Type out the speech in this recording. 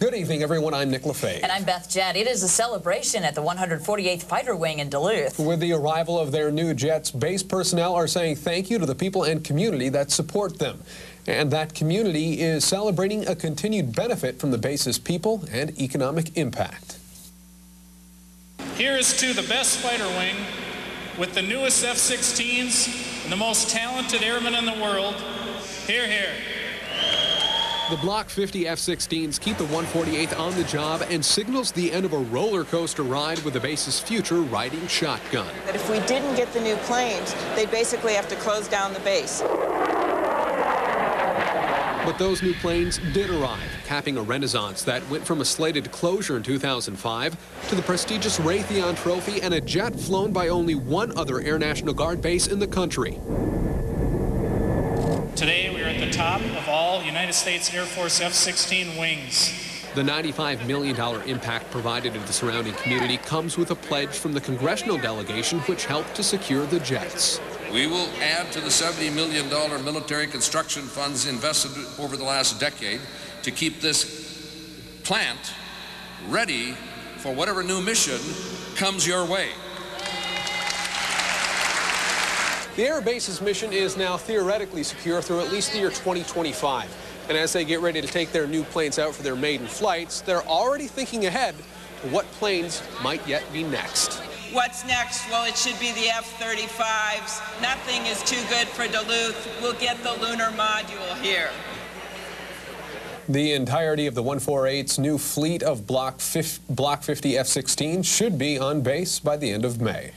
Good evening, everyone. I'm Nick Lefay. And I'm Beth Jett. It is a celebration at the 148th Fighter Wing in Duluth. With the arrival of their new jets, base personnel are saying thank you to the people and community that support them. And that community is celebrating a continued benefit from the base's people and economic impact. Here's to the best fighter wing with the newest F-16s and the most talented airmen in the world. Hear, hear. The Block 50 F-16s keep the 148th on the job and signals the end of a roller coaster ride with the base's future riding shotgun. If we didn't get the new planes, they'd basically have to close down the base. But those new planes did arrive, capping a renaissance that went from a slated closure in 2005 to the prestigious Raytheon Trophy and a jet flown by only one other Air National Guard base in the country. Today we are at the top of all United States Air Force F-16 wings. The $95 million impact provided to the surrounding community comes with a pledge from the congressional delegation which helped to secure the jets. We will add to the $70 million military construction funds invested over the last decade to keep this plant ready for whatever new mission comes your way. The Air Base's mission is now theoretically secure through at least the year 2025. And as they get ready to take their new planes out for their maiden flights, they're already thinking ahead to what planes might yet be next. What's next? Well, it should be the F-35s. Nothing is too good for Duluth. We'll get the lunar module here. The entirety of the 148's new fleet of Block 50, Block 50 F-16 should be on base by the end of May.